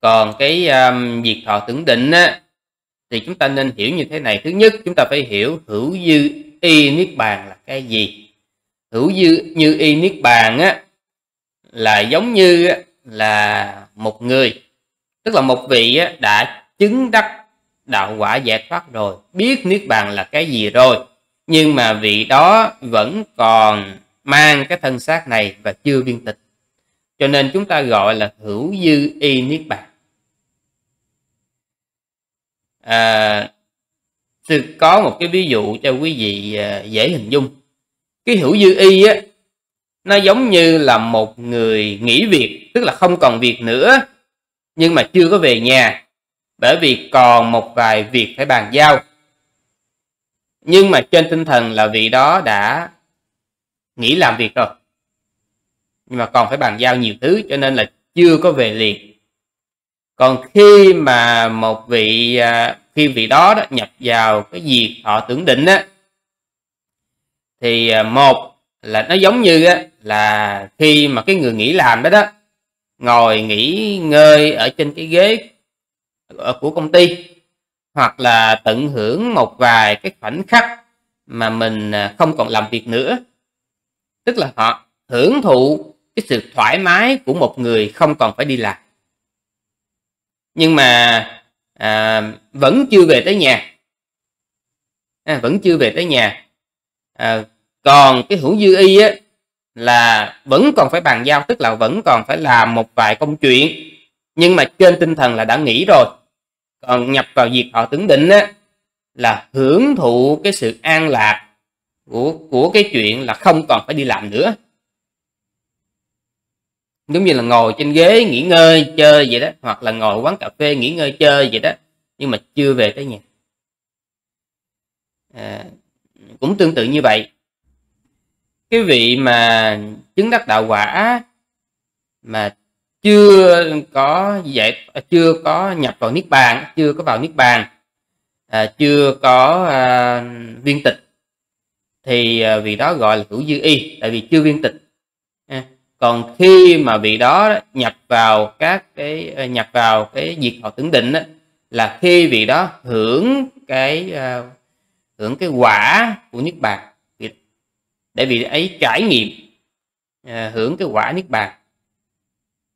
còn cái um, diệt thọ tưởng định á, thì chúng ta nên hiểu như thế này. Thứ nhất chúng ta phải hiểu hữu dư y niết bàn là cái gì. Hữu dư như y niết bàn á là giống như là một người. Tức là một vị á, đã chứng đắc đạo quả giải thoát rồi biết niết bàn là cái gì rồi. Nhưng mà vị đó vẫn còn mang cái thân xác này và chưa viên tịch. Cho nên chúng ta gọi là hữu dư y niết bàn à, có một cái ví dụ cho quý vị à, dễ hình dung. Cái hữu dư y á nó giống như là một người nghỉ việc tức là không còn việc nữa nhưng mà chưa có về nhà bởi vì còn một vài việc phải bàn giao. Nhưng mà trên tinh thần là vị đó đã nghỉ làm việc rồi nhưng mà còn phải bàn giao nhiều thứ cho nên là chưa có về liền còn khi mà một vị à, khi vị đó, đó nhập vào cái gì họ tưởng định á thì à, một là nó giống như á, là khi mà cái người nghỉ làm đó đó ngồi nghỉ ngơi ở trên cái ghế của công ty hoặc là tận hưởng một vài cái khoảnh khắc mà mình à, không còn làm việc nữa. Tức là họ hưởng thụ cái sự thoải mái của một người không còn phải đi làm nhưng mà à, vẫn chưa về tới nhà. À, vẫn chưa về tới nhà. À, còn cái hữu dư y á là vẫn còn phải bàn giao tức là vẫn còn phải làm một vài công chuyện. Nhưng mà trên tinh thần là đã nghỉ rồi. Còn nhập vào việc họ tưởng định á là hưởng thụ cái sự an lạc của của cái chuyện là không còn phải đi làm nữa giống như là ngồi trên ghế nghỉ ngơi chơi vậy đó hoặc là ngồi quán cà phê nghỉ ngơi chơi vậy đó nhưng mà chưa về tới nhà. À, cũng tương tự như vậy. Cái vị mà chứng đắc đạo quả mà chưa có dạy chưa có nhập vào niết bàn chưa có vào niết bàn à, chưa có à, viên tịch thì à, vì đó gọi là hữu dư y tại vì chưa viên tịch còn khi mà vị đó nhập vào các cái ờ, nhập vào cái diệt họ tưởng định đó, là khi vị đó hưởng cái uh, hưởng cái quả của niết bàn. Để vị ấy trải nghiệm uh, hưởng cái quả niết bàn.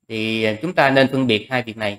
Thì chúng ta nên phân biệt hai việc này.